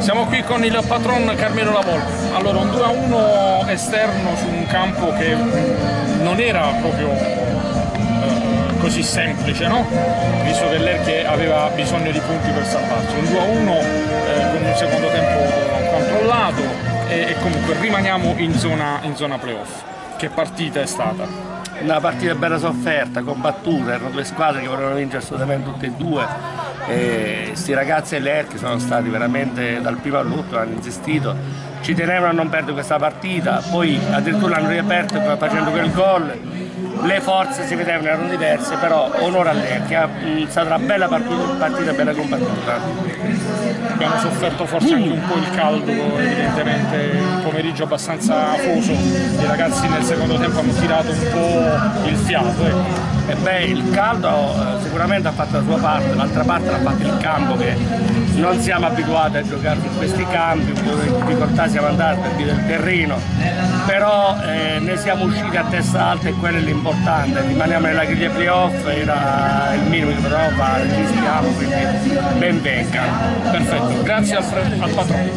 Siamo qui con il patron Carmelo Lavolpe. Allora, un 2-1 esterno su un campo che non era proprio eh, così semplice, no? Visto che l'Erche aveva bisogno di punti per salvarsi. Un 2-1 eh, con un secondo tempo controllato e, e comunque rimaniamo in zona, in zona playoff. Che partita è stata? Una partita bella sofferta, combattuta, erano due squadre che volevano vincere assolutamente tutte e due questi ragazzi e l'ERC sono stati veramente dal primo all'ultimo, hanno insistito, ci tenevano a non perdere questa partita, poi addirittura hanno riaperto facendo quel gol, le forze si vedevano erano diverse, però onore a l'ERC, è stata una bella partita, partita bella combattuta. Abbiamo sofferto forse anche un po' il caldo, evidentemente pomeriggio abbastanza afoso, i ragazzi nel secondo tempo hanno tirato un po' il fiato. Ecco. E beh, il caldo eh, sicuramente ha fatto la sua parte, l'altra parte l'ha fatto il campo che non siamo abituati a giocare in questi campi, in difficoltà siamo andati per dire il terreno, però eh, ne siamo usciti a testa alta e quello è l'importante, rimaniamo nella griglia playoff, era il minimo fare, ci stiamo, quindi ben venga. Perfetto, grazie al, al patrono.